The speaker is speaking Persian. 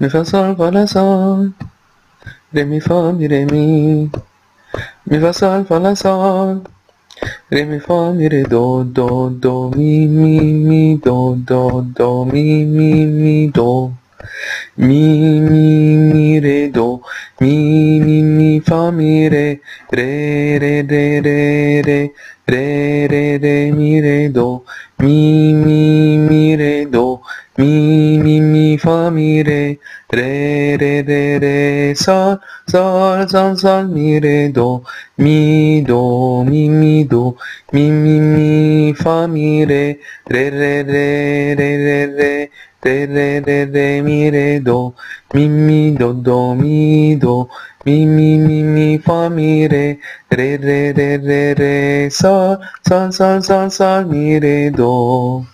می فا سال فالا سال رمی فا می رمی می فا سال فالا سال رمی فا می ره دو دو دو می می می دو دو دو می می می دو می می می ره دو می می می فا می ره ره ره ره ره ره ره ره ره می ره دو می می می ره دو می mi fa mi re re re re re sol sol sol sol mi re do mi do mi mi do mi mi mi fa mi re re re re re re re re re re re mi re do mi mi do do mi do mi mi mi mi fa mi re re re re re re sol sol sol sol sol mi re do